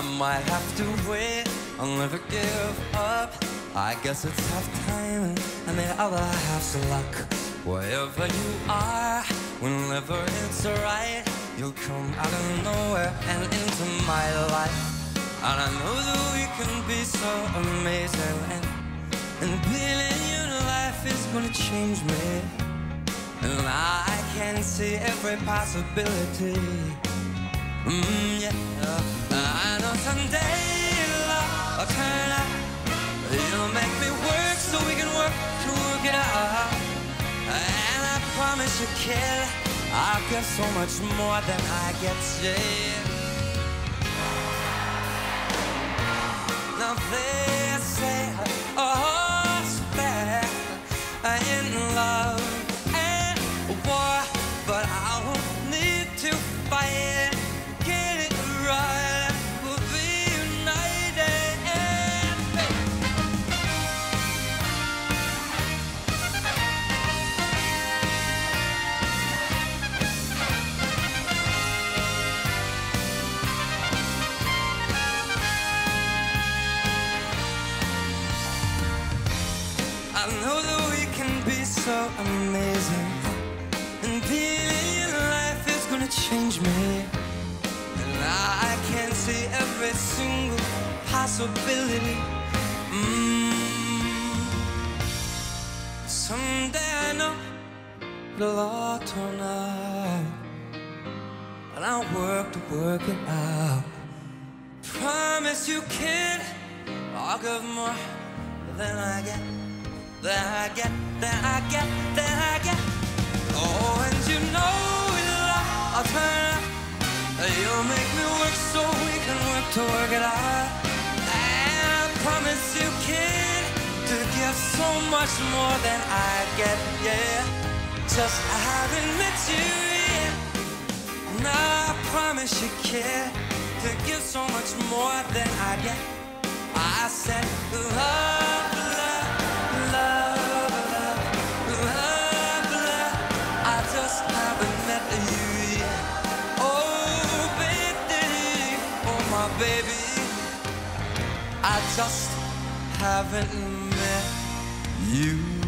might have to wait. I'll never give up. I guess it's half time and the other half's luck. Wherever you are, whenever it's right, you'll come out of nowhere and into my life. And I know that we can be so amazing, and, and in your life is gonna change me. And I can see every possibility. Mm, yeah. I know someday love will turn out. You'll make me work so we can work to work it out. And I promise you, kid, I'll get so much more than I get, yeah. Now I know that we can be so amazing. And being in life is gonna change me. And I can see every single possibility. Mm. Someday I know it'll all turn out. And I'll work to work it out. Promise you, kid, I'll give more than I get that I get, that I get, that I get. Oh, and you know it'll all out. You'll make me work so we can work to work it out. And I promise you, kid, to give so much more than I get, yeah. Just having met you, yeah. And I promise you, kid, to give so much more than I get. I said, love, I just haven't met you.